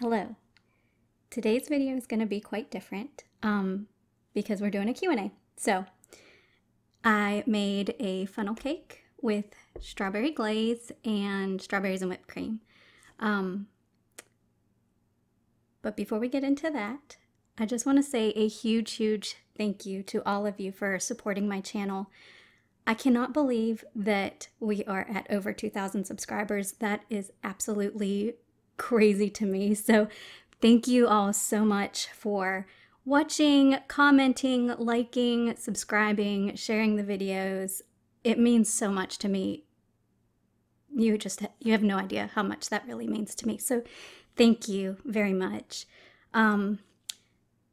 Hello. Today's video is going to be quite different um, because we're doing a Q&A. So I made a funnel cake with strawberry glaze and strawberries and whipped cream. Um, but before we get into that, I just want to say a huge, huge thank you to all of you for supporting my channel. I cannot believe that we are at over 2,000 subscribers. That is absolutely crazy to me. So, thank you all so much for watching, commenting, liking, subscribing, sharing the videos. It means so much to me. You just you have no idea how much that really means to me. So, thank you very much. Um,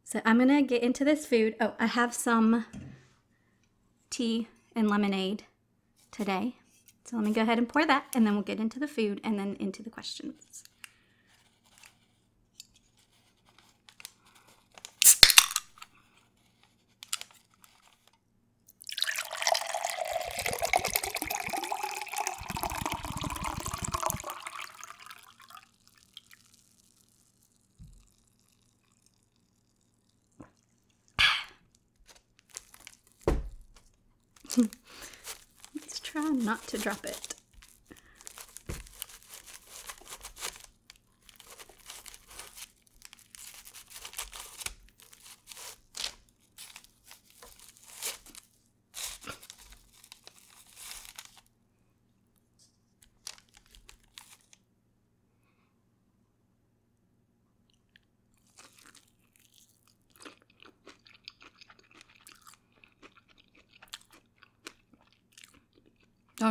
so I'm gonna get into this food. Oh, I have some tea and lemonade today. So let me go ahead and pour that and then we'll get into the food and then into the questions. Let's try not to drop it.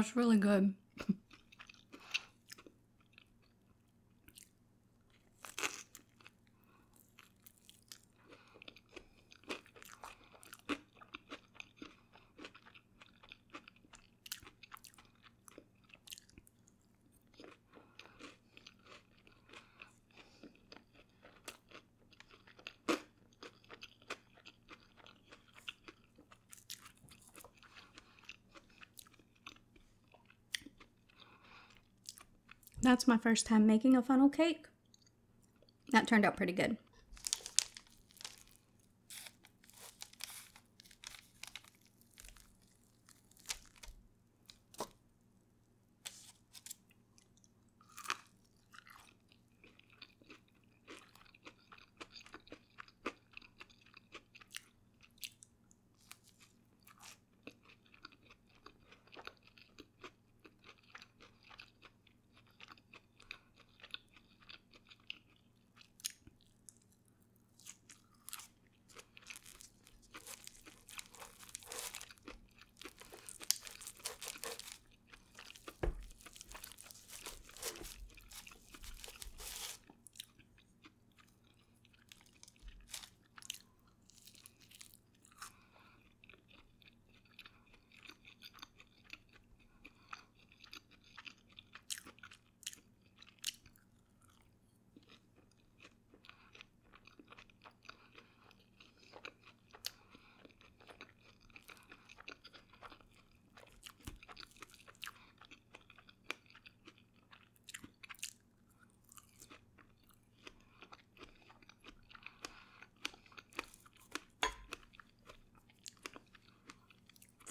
That's really good. That's my first time making a funnel cake. That turned out pretty good.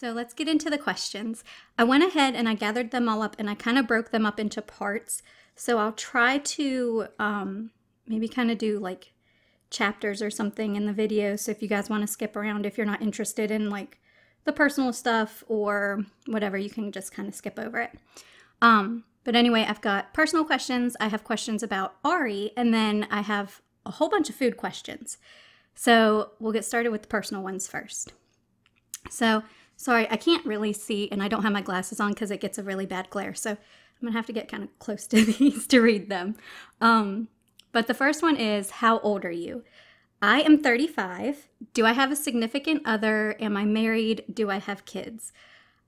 So let's get into the questions. I went ahead and I gathered them all up and I kind of broke them up into parts. So I'll try to um, maybe kind of do like chapters or something in the video. So if you guys want to skip around, if you're not interested in like the personal stuff or whatever, you can just kind of skip over it. Um, but anyway, I've got personal questions. I have questions about Ari, and then I have a whole bunch of food questions. So we'll get started with the personal ones first. So Sorry, I can't really see and I don't have my glasses on because it gets a really bad glare. So I'm going to have to get kind of close to these to read them. Um, but the first one is How old are you? I am 35. Do I have a significant other? Am I married? Do I have kids?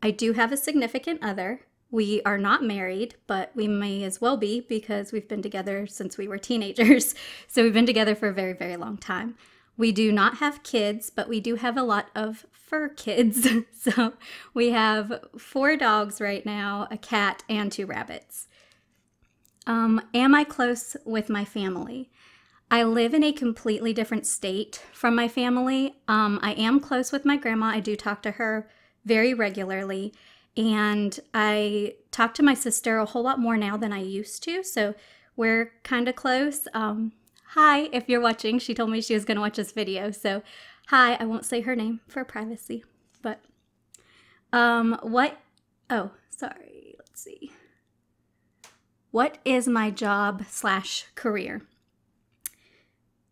I do have a significant other. We are not married, but we may as well be because we've been together since we were teenagers. So we've been together for a very, very long time. We do not have kids, but we do have a lot of fur kids. so we have four dogs right now, a cat, and two rabbits. Um, am I close with my family? I live in a completely different state from my family. Um, I am close with my grandma. I do talk to her very regularly. And I talk to my sister a whole lot more now than I used to. So we're kind of close. Um, hi, if you're watching. She told me she was going to watch this video. So, hi, I won't say her name for privacy. But, um, what? Oh, sorry. Let's see. What is my job slash career?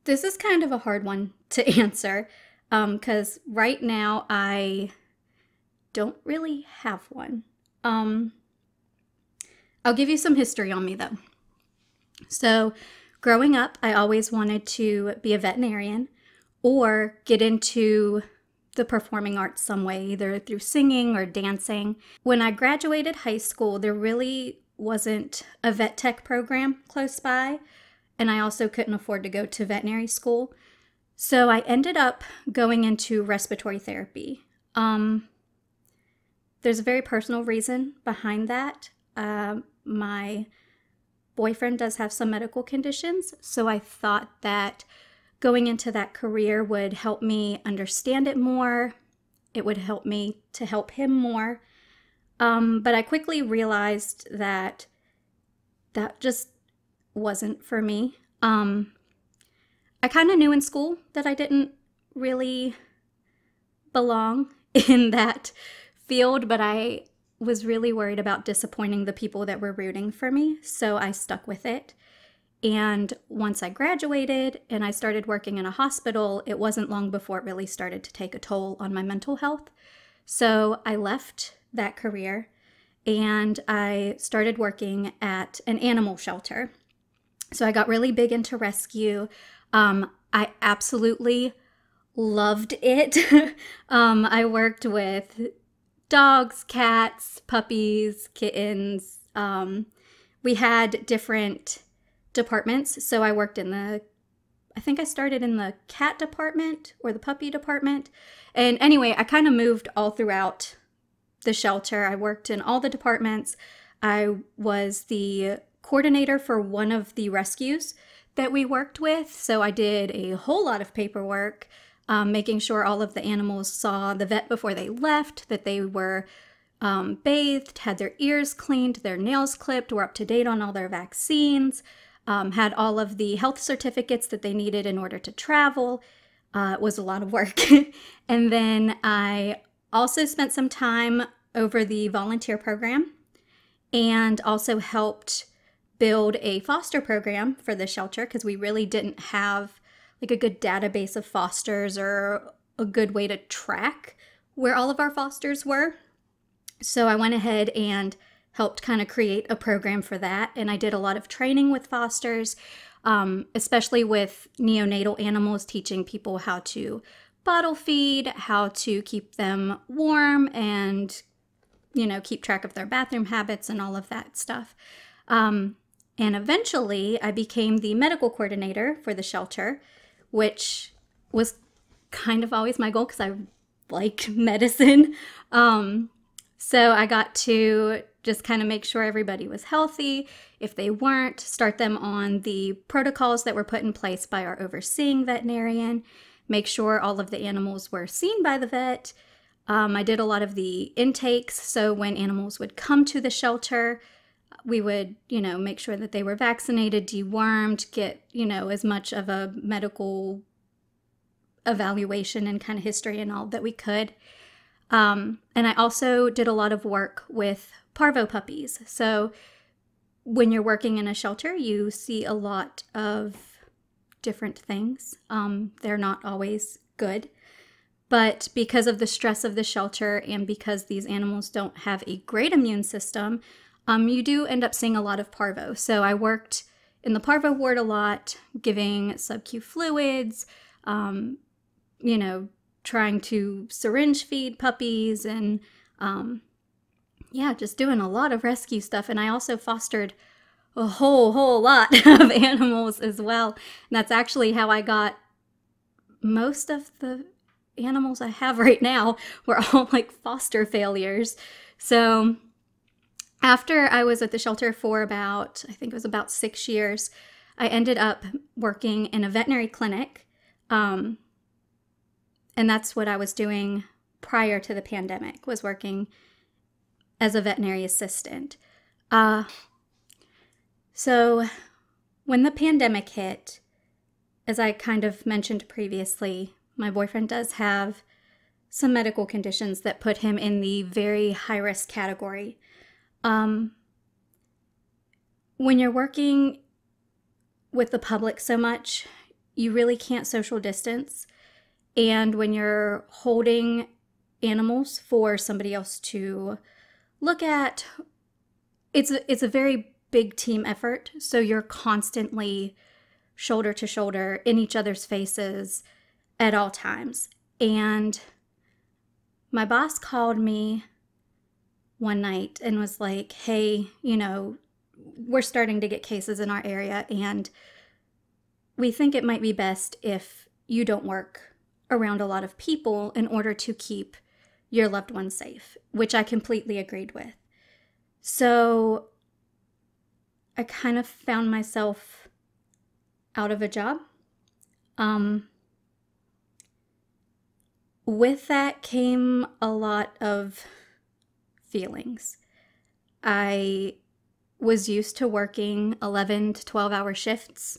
This is kind of a hard one to answer because um, right now I don't really have one. Um, I'll give you some history on me though. So, growing up, I always wanted to be a veterinarian or get into the performing arts some way, either through singing or dancing. When I graduated high school, there really wasn't a vet tech program close by and I also couldn't afford to go to veterinary school. So I ended up going into respiratory therapy. Um, there's a very personal reason behind that. Uh, my boyfriend does have some medical conditions, so I thought that going into that career would help me understand it more. It would help me to help him more. Um, but I quickly realized that that just wasn't for me. Um, I kind of knew in school that I didn't really belong in that field, but I was really worried about disappointing the people that were rooting for me, so I stuck with it. And once I graduated and I started working in a hospital, it wasn't long before it really started to take a toll on my mental health. So I left that career and I started working at an animal shelter. So I got really big into rescue. Um, I absolutely loved it. um, I worked with dogs, cats, puppies, kittens. Um, we had different departments. So I worked in the, I think I started in the cat department or the puppy department. And anyway, I kind of moved all throughout the shelter. I worked in all the departments. I was the coordinator for one of the rescues that we worked with. So I did a whole lot of paperwork, um, making sure all of the animals saw the vet before they left, that they were um, bathed, had their ears cleaned, their nails clipped, were up to date on all their vaccines, um, had all of the health certificates that they needed in order to travel. Uh, it was a lot of work. and then I also spent some time over the volunteer program and also helped build a foster program for the shelter because we really didn't have like a good database of fosters or a good way to track where all of our fosters were. So I went ahead and helped kind of create a program for that. And I did a lot of training with fosters, um, especially with neonatal animals, teaching people how to bottle feed, how to keep them warm, and, you know, keep track of their bathroom habits and all of that stuff. Um, and eventually, I became the medical coordinator for the shelter, which was kind of always my goal because I like medicine. Um, so I got to just kind of make sure everybody was healthy. If they weren't, start them on the protocols that were put in place by our overseeing veterinarian, make sure all of the animals were seen by the vet. Um, I did a lot of the intakes, so when animals would come to the shelter, we would, you know, make sure that they were vaccinated, dewormed, get, you know, as much of a medical evaluation and kind of history and all that we could. Um, and I also did a lot of work with parvo puppies. So when you're working in a shelter, you see a lot of different things. Um, they're not always good. But because of the stress of the shelter and because these animals don't have a great immune system, um, you do end up seeing a lot of parvo. So I worked in the parvo ward a lot, giving sub-Q fluids, um, you know, trying to syringe feed puppies and um, yeah, just doing a lot of rescue stuff. And I also fostered a whole, whole lot of animals as well. And that's actually how I got most of the animals I have right now were all like foster failures. So after I was at the shelter for about, I think it was about six years, I ended up working in a veterinary clinic. Um, and that's what I was doing prior to the pandemic, was working as a veterinary assistant. Uh, so when the pandemic hit, as I kind of mentioned previously, my boyfriend does have some medical conditions that put him in the very high risk category. Um, when you're working with the public so much, you really can't social distance. And when you're holding animals for somebody else to look at, it's a, it's a very big team effort. So you're constantly shoulder to shoulder in each other's faces at all times. And my boss called me one night and was like, hey, you know, we're starting to get cases in our area, and we think it might be best if you don't work around a lot of people in order to keep your loved ones safe, which I completely agreed with. So I kind of found myself out of a job. Um, with that came a lot of feelings. I was used to working 11 to 12 hour shifts,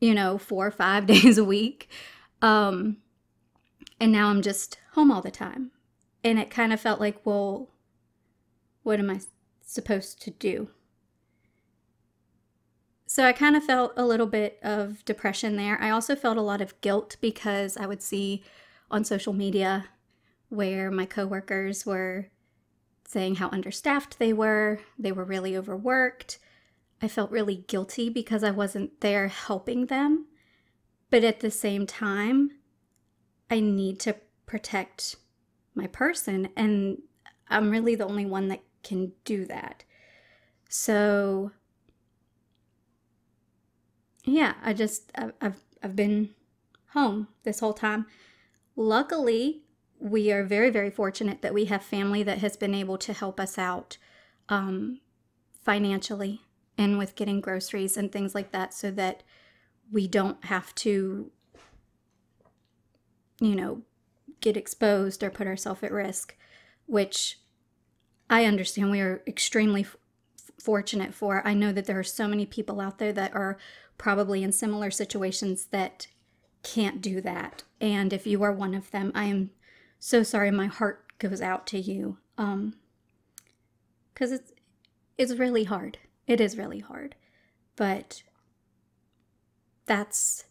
you know, four or five days a week. Um, and now I'm just home all the time. And it kind of felt like, well, what am I supposed to do? So I kind of felt a little bit of depression there. I also felt a lot of guilt because I would see on social media where my coworkers were saying how understaffed they were, they were really overworked. I felt really guilty because I wasn't there helping them. But at the same time, I need to protect my person, and I'm really the only one that can do that. So, yeah, I just, I've, I've been home this whole time. Luckily, we are very, very fortunate that we have family that has been able to help us out um, financially and with getting groceries and things like that so that we don't have to, you know, get exposed or put ourselves at risk, which I understand we are extremely f- fortunate for. I know that there are so many people out there that are probably in similar situations that can't do that. And if you are one of them, I am so sorry. My heart goes out to you. Um, because it's it's really hard. It is really hard, but that's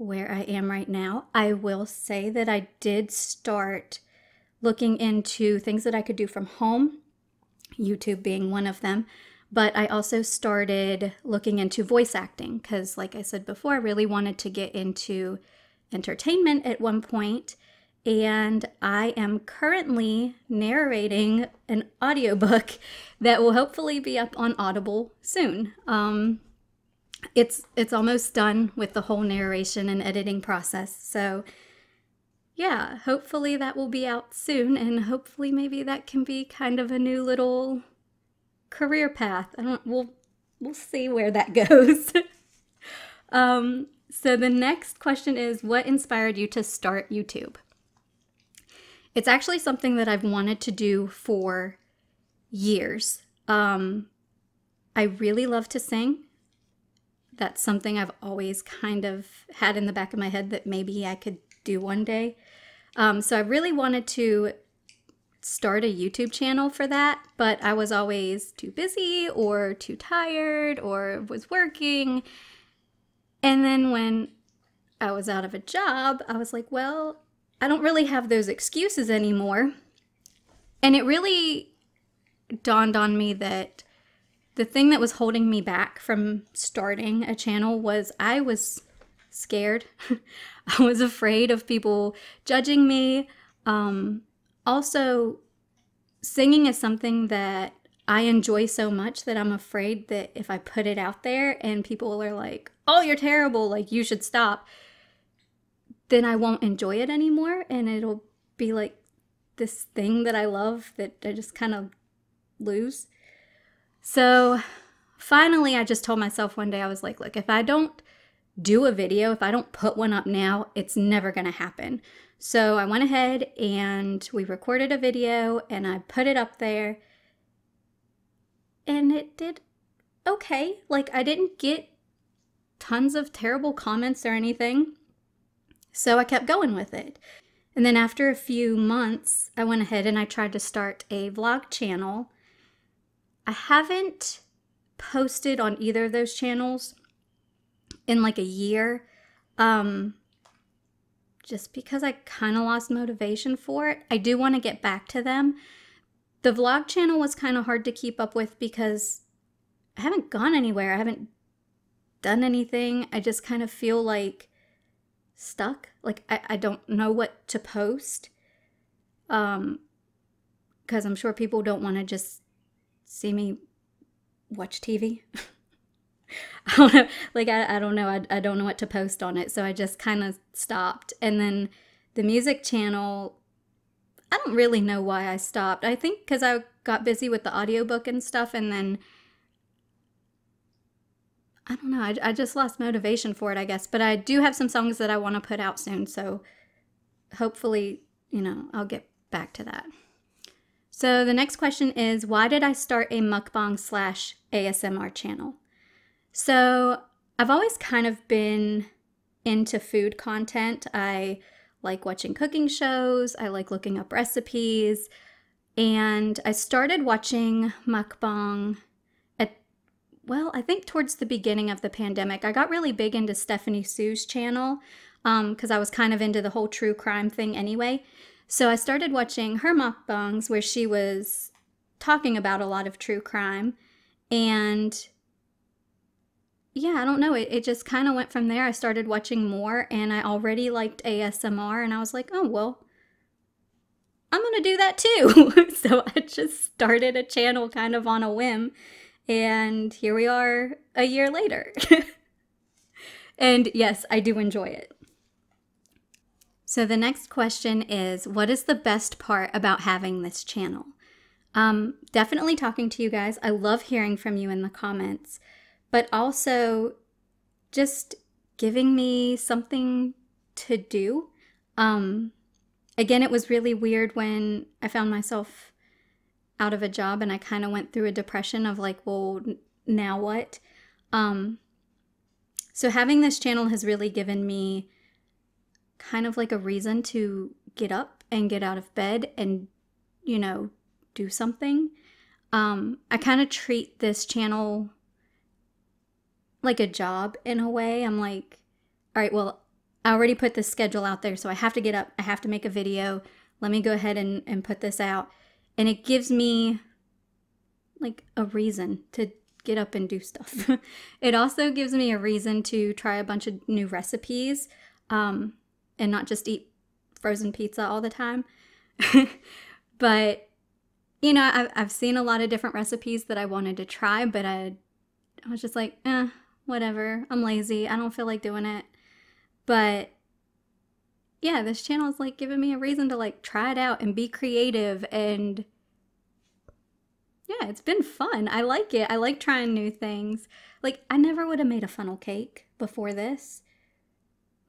where I am right now. I will say that I did start looking into things that I could do from home, YouTube being one of them. But I also started looking into voice acting because, like I said before, I really wanted to get into entertainment at one point and I am currently narrating an audiobook that will hopefully be up on Audible soon. Um, it's it's almost done with the whole narration and editing process. So yeah, hopefully that will be out soon and hopefully maybe that can be kind of a new little career path. I don't we'll we'll see where that goes. um so the next question is what inspired you to start YouTube? It's actually something that I've wanted to do for years. Um, I really love to sing. That's something I've always kind of had in the back of my head that maybe I could do one day. Um, so I really wanted to start a YouTube channel for that, but I was always too busy or too tired or was working. And then when I was out of a job, I was like, well, I don't really have those excuses anymore. And it really dawned on me that the thing that was holding me back from starting a channel was I was scared. I was afraid of people judging me. Um, also, singing is something that I enjoy so much that I'm afraid that if I put it out there and people are like, oh, you're terrible, like you should stop, then I won't enjoy it anymore and it'll be like this thing that I love that I just kind of lose. So finally, I just told myself one day, I was like, look, if I don't do a video, if I don't put one up now, it's never going to happen. So I went ahead and we recorded a video and I put it up there. And it did okay. Like, I didn't get tons of terrible comments or anything. So I kept going with it. And then after a few months, I went ahead and I tried to start a vlog channel. I haven't posted on either of those channels in like a year. Um, just because I kind of lost motivation for it. I do want to get back to them. The vlog channel was kind of hard to keep up with because I haven't gone anywhere. I haven't done anything. I just kind of feel like stuck. Like I, I don't know what to post. Um because I'm sure people don't want to just see me watch TV. I don't know, like I, I don't know. I, I don't know what to post on it. So I just kind of stopped. And then the music channel, I don't really know why I stopped. I think because I got busy with the audiobook and stuff and then I don't know. I, I just lost motivation for it, I guess. But I do have some songs that I want to put out soon. So hopefully, you know, I'll get back to that. So the next question is why did I start a mukbang slash ASMR channel? So I've always kind of been into food content. I like watching cooking shows, I like looking up recipes, and I started watching mukbang at, well, I think towards the beginning of the pandemic, I got really big into Stephanie Soo's channel because um, I was kind of into the whole true crime thing anyway. So I started watching her mukbangs where she was talking about a lot of true crime. And yeah, I don't know. It, it just kind of went from there. I started watching more and I already liked ASMR and I was like, oh, well, I'm going to do that too. so I just started a channel kind of on a whim and here we are a year later. and yes, I do enjoy it. So the next question is What is the best part about having this channel? Um, definitely talking to you guys. I love hearing from you in the comments, but also just giving me something to do. Um, again, it was really weird when I found myself out of a job and I kind of went through a depression of like, well, now what? Um, so having this channel has really given me kind of like a reason to get up and get out of bed and, you know, do something. Um, I kind of treat this channel like a job in a way. I'm like, all right, well, I already put the schedule out there, so I have to get up, I have to make a video. Let me go ahead and, and put this out and it gives me like a reason to get up and do stuff. it also gives me a reason to try a bunch of new recipes um, and not just eat frozen pizza all the time. but you know, I've, I've seen a lot of different recipes that I wanted to try, but I, I was just like, eh, whatever. I'm lazy. I don't feel like doing it. But yeah, this channel is like giving me a reason to like try it out and be creative and yeah, it's been fun. I like it. I like trying new things. Like I never would have made a funnel cake before this.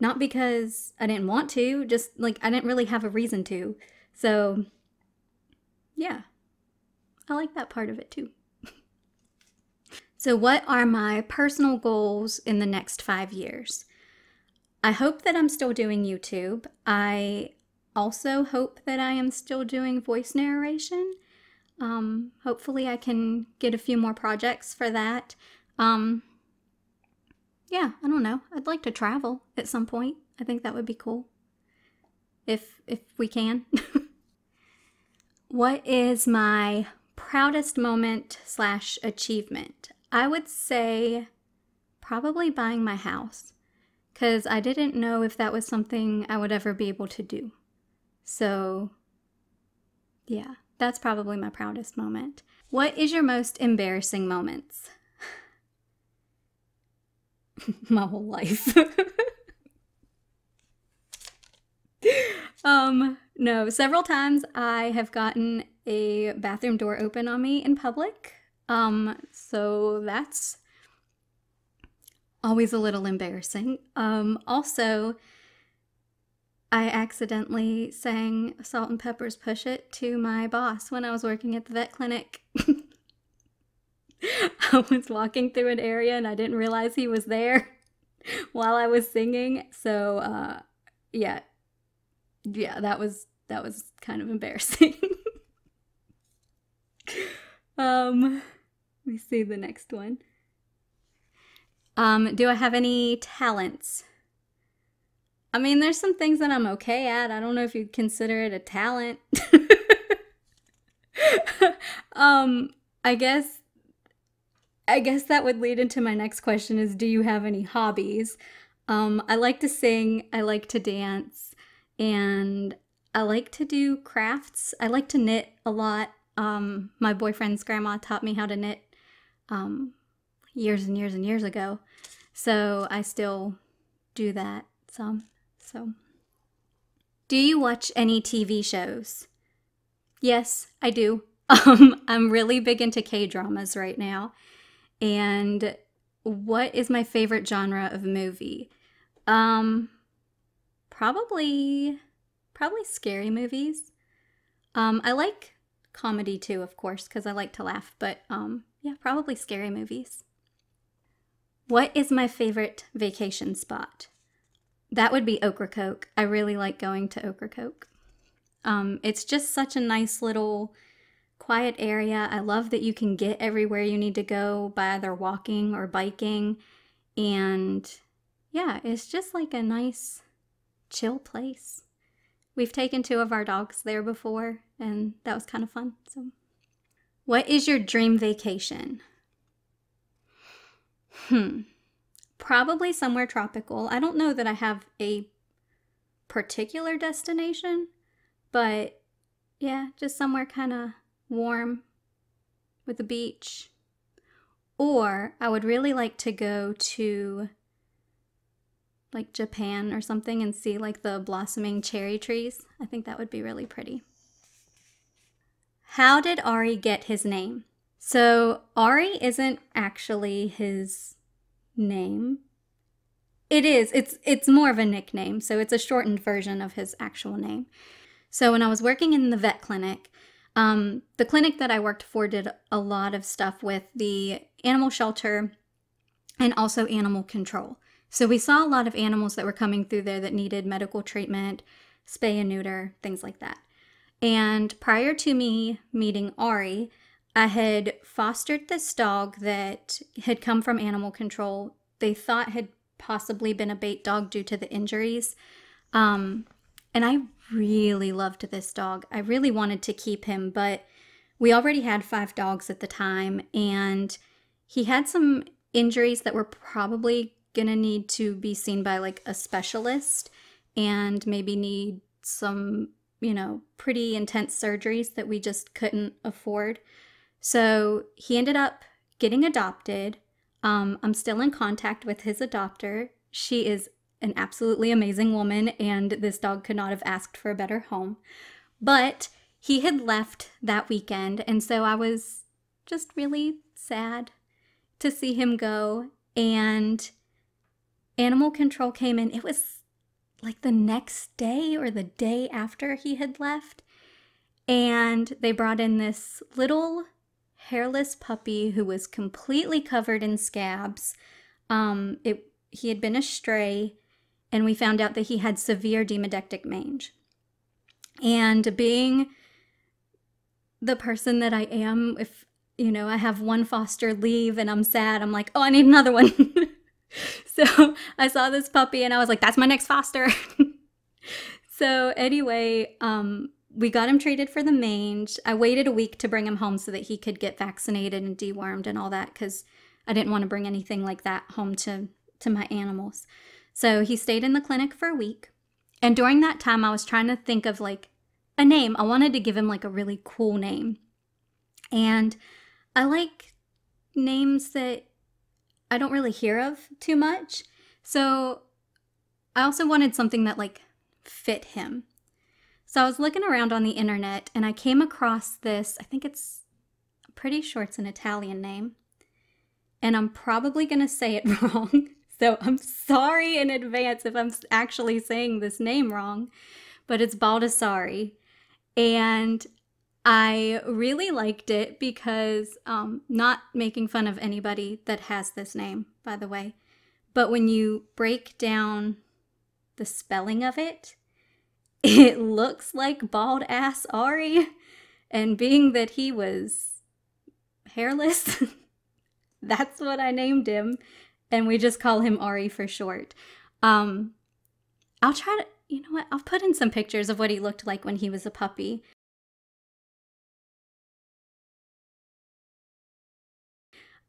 Not because I didn't want to, just like I didn't really have a reason to. So yeah. I like that part of it too. so what are my personal goals in the next 5 years? I hope that I'm still doing YouTube. I also hope that I am still doing voice narration. Um, hopefully, I can get a few more projects for that. Um, yeah, I don't know. I'd like to travel at some point. I think that would be cool. If if we can. what is my proudest moment slash achievement? I would say probably buying my house because I didn't know if that was something I would ever be able to do. So, yeah, that's probably my proudest moment. What is your most embarrassing moments? my whole life. um, no, several times I have gotten a bathroom door open on me in public. Um, so that's always a little embarrassing. Um, also, I accidentally sang Salt-N-Pepa's Push It to my boss when I was working at the vet clinic. I was walking through an area and I didn't realize he was there while I was singing. So, uh, yeah, yeah, that was that was kind of embarrassing. um, let me see the next one. Um, do I have any talents? I mean, there's some things that I'm okay at. I don't know if you'd consider it a talent. um, I guess I guess that would lead into my next question is do you have any hobbies? Um, I like to sing, I like to dance, and I like to do crafts. I like to knit a lot. Um, my boyfriend's grandma taught me how to knit um, years and years and years ago. So I still do that some. So, do you watch any TV shows? Yes, I do. Um, I'm really big into K dramas right now. And what is my favorite genre of movie? Um, probably, probably scary movies. Um, I like comedy too, of course, because I like to laugh. But um, yeah, probably scary movies. What is my favorite vacation spot? That would be Ocracoke. I really like going to Ocracoke. Um, it's just such a nice little quiet area. I love that you can get everywhere you need to go by either walking or biking. And yeah, it's just like a nice, chill place. We've taken two of our dogs there before, and that was kind of fun. So, what is your dream vacation? Hmm. Probably somewhere tropical. I don't know that I have a particular destination, but yeah, just somewhere kind of warm with a beach. Or I would really like to go to like Japan or something and see like the blossoming cherry trees. I think that would be really pretty. How did Ari get his name? So, Ari isn't actually his name. It is. It's it's more of a nickname, so it's a shortened version of his actual name. So when I was working in the vet clinic, um, the clinic that I worked for did a lot of stuff with the animal shelter and also animal control. So we saw a lot of animals that were coming through there that needed medical treatment, spay and neuter, things like that. And prior to me meeting Ari, I had fostered this dog that had come from animal control. They thought had possibly been a bait dog due to the injuries. Um, and I really loved this dog. I really wanted to keep him, but we already had five dogs at the time, and he had some injuries that were probably gonna need to be seen by like a specialist and maybe need some, you know, pretty intense surgeries that we just couldn't afford. So he ended up getting adopted. Um, I'm still in contact with his adopter. She is an absolutely amazing woman, and this dog could not have asked for a better home. But he had left that weekend, and so I was just really sad to see him go. And animal control came in. It was like the next day or the day after he had left. And they brought in this little hairless puppy who was completely covered in scabs. Um, it he had been a stray, and we found out that he had severe demodectic mange. And being the person that I am, if you know, I have one foster leave and I'm sad, I'm like, oh, I need another one. so I saw this puppy and I was like, that's my next foster. so anyway, um, we got him treated for the mange. I waited a week to bring him home so that he could get vaccinated and dewormed and all that because I didn't want to bring anything like that home to to my animals. So he stayed in the clinic for a week. And during that time, I was trying to think of like a name. I wanted to give him like a really cool name. And I like names that I don't really hear of too much. So I also wanted something that like fit him. So I was looking around on the internet and I came across this. I think it's pretty sure it's an Italian name. And I'm probably going to say it wrong. So I'm sorry in advance if I'm actually saying this name wrong, but it's Baldassarre. And I really liked it because, um, not making fun of anybody that has this name, by the way, but when you break down the spelling of it, it looks like bald ass Ari. And being that he was hairless, that's what I named him and we just call him Ari for short. Um, I'll try to, you know what? I'll put in some pictures of what he looked like when he was a puppy.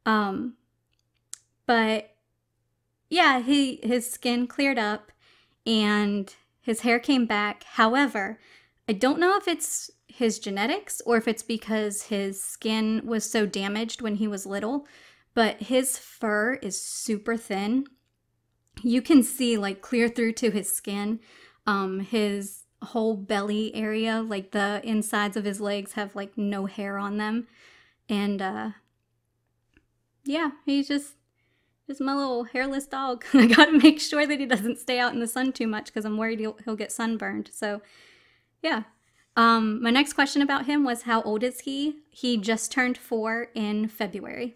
Um, but yeah, he his skin cleared up and his hair came back. However, I don't know if it's his genetics or if it's because his skin was so damaged when he was little but his fur is super thin. You can see like clear through to his skin. Um, his whole belly area, like the insides of his legs, have like no hair on them. And uh, yeah, he's just just my little hairless dog. I gotta make sure that he doesn't stay out in the sun too much because I'm worried he'll, he'll get sunburned. So, yeah. Um, my next question about him was how old is he? He just turned four in February.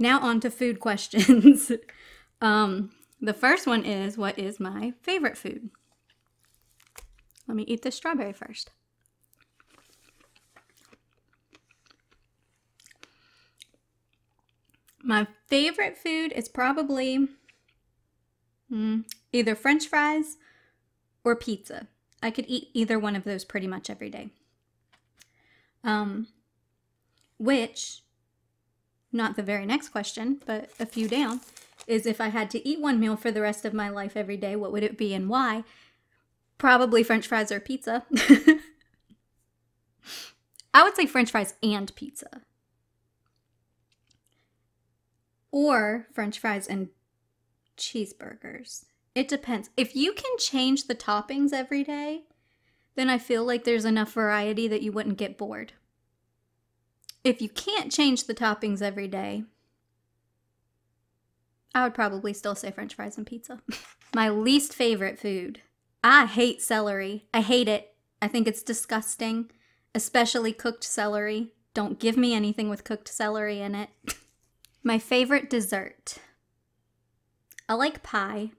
Now on to food questions. um, the first one is, what is my favorite food? Let me eat the strawberry first. My favorite food is probably mm, either french fries or pizza. I could eat either one of those pretty much every day. Um, which not the very next question, but a few down, is if I had to eat one meal for the rest of my life every day, what would it be and why? Probably french fries or pizza. I would say french fries and pizza. Or french fries and cheeseburgers. It depends. If you can change the toppings every day, then I feel like there's enough variety that you wouldn't get bored. If you can't change the toppings every day, I would probably still say french fries and pizza. My least favorite food. I hate celery. I hate it. I think it's disgusting, especially cooked celery. Don't give me anything with cooked celery in it. My favorite dessert. I like pie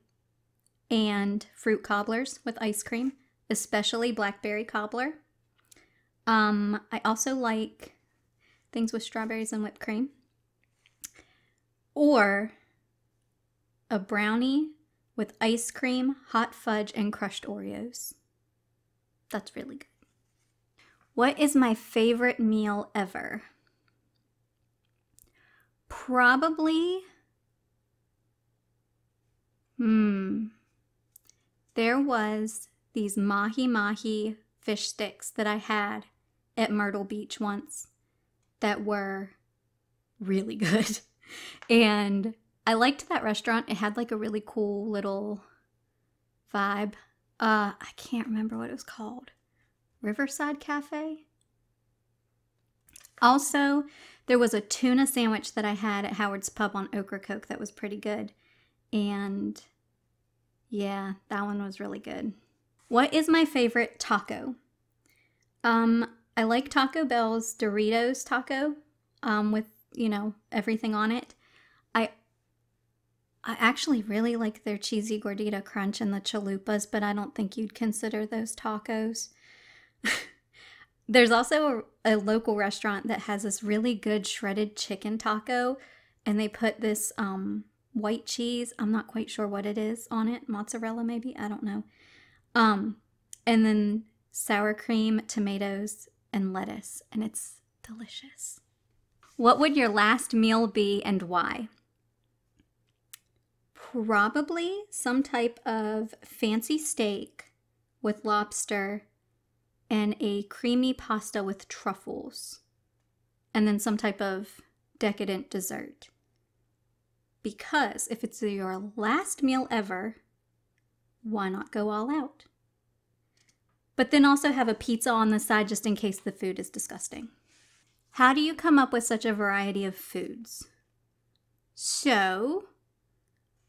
and fruit cobblers with ice cream, especially blackberry cobbler. Um, I also like things with strawberries and whipped cream. Or a brownie with ice cream, hot fudge, and crushed Oreos. That's really good. What is my favorite meal ever? Probably. Hmm. There was these mahi mahi fish sticks that I had at Myrtle Beach once that were really good. And I liked that restaurant. It had like a really cool little vibe. Uh, I can't remember what it was called. Riverside Cafe? Also, there was a tuna sandwich that I had at Howard's Pub on Ocracoke that was pretty good. And yeah, that one was really good. What is my favorite taco? Um, I like Taco Bell's Doritos taco um, with, you know, everything on it. I I actually really like their cheesy gordita crunch and the chalupas, but I don't think you'd consider those tacos. There's also a, a, local restaurant that has this really good shredded chicken taco, and they put this um, white cheese. I'm not quite sure what it is on it. Mozzarella, maybe? I don't know. Um, and then sour cream, tomatoes, and lettuce. And it's delicious. What would your last meal be and why? Probably some type of fancy steak with lobster and a creamy pasta with truffles. And then some type of decadent dessert. Because if it's your last meal ever, why not go all out? But then also have a pizza on the side just in case the food is disgusting. How do you come up with such a variety of foods? So,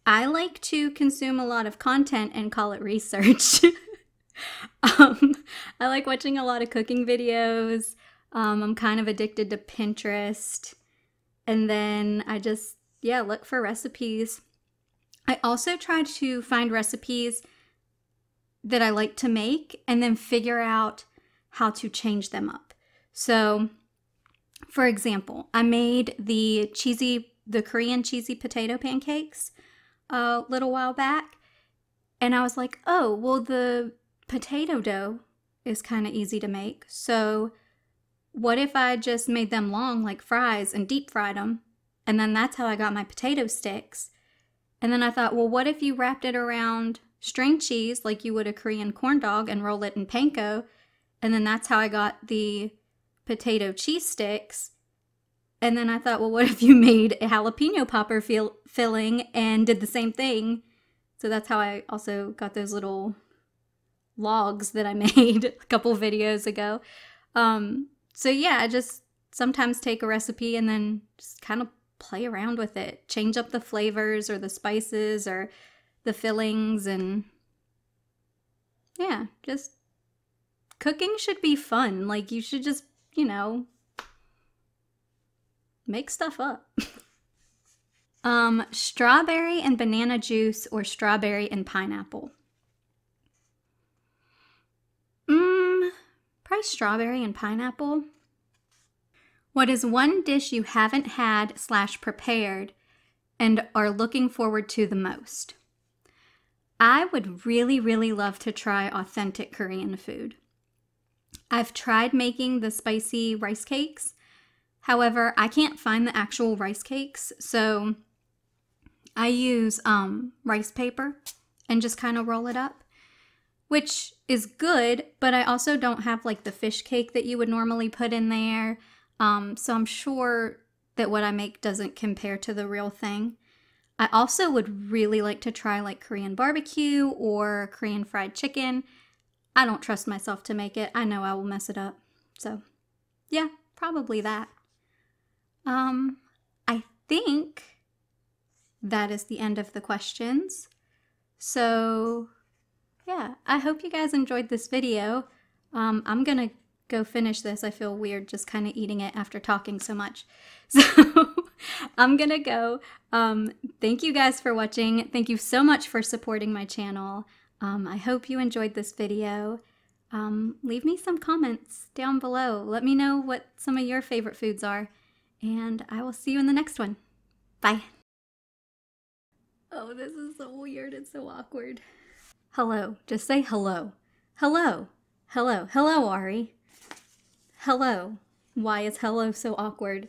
I like to consume a lot of content and call it research. um, I like watching a lot of cooking videos. Um, I'm kind of addicted to Pinterest. And then I just, yeah, look for recipes. I also try to find recipes that I like to make and then figure out how to change them up. So, for example, I made the cheesy, the Korean cheesy potato pancakes a little while back. And I was like, oh, well, the potato dough is kind of easy to make. So, what if I just made them long like fries and deep fried them? And then that's how I got my potato sticks. And then I thought, well, what if you wrapped it around string cheese like you would a Korean corn dog and roll it in panko? And then that's how I got the potato cheese sticks. And then I thought, well, what if you made a jalapeno popper fill- filling and did the same thing? So that's how I also got those little logs that I made a couple videos ago. Um, so yeah, I just sometimes take a recipe and then just kind of play around with it, change up the flavors or the spices or the fillings and yeah, just cooking should be fun. Like you should just, you know, make stuff up. um, strawberry and banana juice or strawberry and pineapple. Mmm, probably strawberry and pineapple. What is one dish you haven't had slash prepared and are looking forward to the most? I would really, really love to try authentic Korean food. I've tried making the spicy rice cakes However, I can't find the actual rice cakes, so I use um, rice paper and just kind of roll it up, which is good, but I also don't have like the fish cake that you would normally put in there. Um, so I'm sure that what I make doesn't compare to the real thing. I also would really like to try like Korean barbecue or Korean fried chicken. I don't trust myself to make it. I know I will mess it up. So, yeah, probably that. Um, I think that is the end of the questions. So, yeah, I hope you guys enjoyed this video. Um, I'm gonna go finish this. I feel weird just kind of eating it after talking so much. So I'm gonna go. Um, thank you guys for watching. Thank you so much for supporting my channel. Um, I hope you enjoyed this video. Um, leave me some comments down below. Let me know what some of your favorite foods are and I will see you in the next one. Bye. Oh, this is so weird. It's so awkward. Hello. Just say hello. Hello. Hello. Hello, Ari. Hello. Why is hello so awkward?